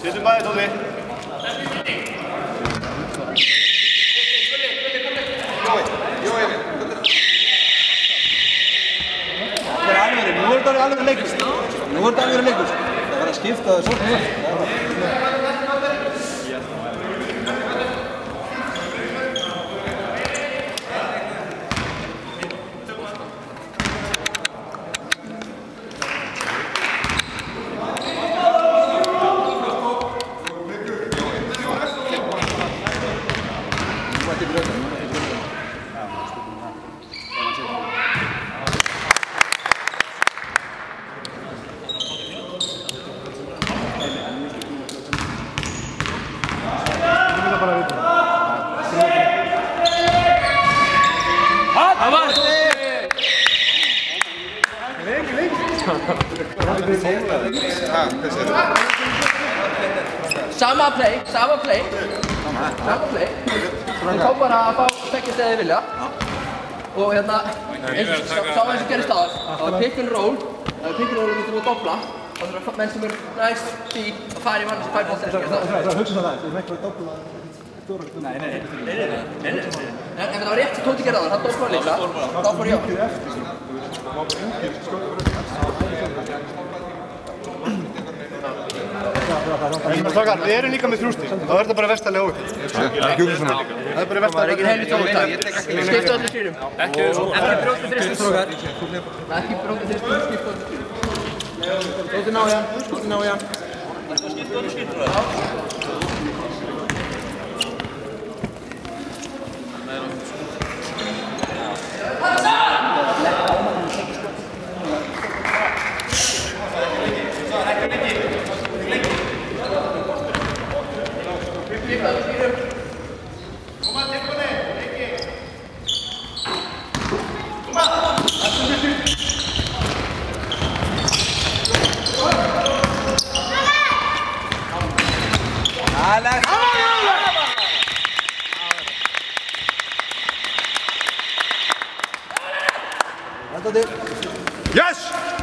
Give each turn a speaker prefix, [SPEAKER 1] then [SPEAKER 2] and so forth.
[SPEAKER 1] Sittum bæði, Tómi.
[SPEAKER 2] Það er alveg, nú er þetta alveg leikur. Nú er þetta alveg leikur. Það var að skipta það svo.
[SPEAKER 3] Samen play, samen play. Sama play Þið fá bara að fá tveggjast eða þið vilja Og hérna, eins og sá sá eins og gerist aðar Það var pick and roll Það var pick and roll og þú þurfum að dobla Og það eru menn sem eru næst því að fara í mann sem fær bóttir
[SPEAKER 2] Það er að hugsa það það. Ég með ekki að dobla Nei, nei,
[SPEAKER 3] En ef það var rétt sem Tóti gerði aðar, hann doblaði líka Þá fór ég á
[SPEAKER 1] En við erum líka með þrjústig. Þá er þetta bara vestalega óvitt.
[SPEAKER 2] Ekki hugsa svona.
[SPEAKER 1] Það er bara
[SPEAKER 3] Það er
[SPEAKER 1] vestalega
[SPEAKER 3] tóta Skiptu allir skýrum Ekki brótið þristum Ekki brótið þristum, skiptu allir skýrum
[SPEAKER 2] Tóti ná í hann. Tóti ná í hann.
[SPEAKER 3] Skiptu allir skýrum
[SPEAKER 2] Yes!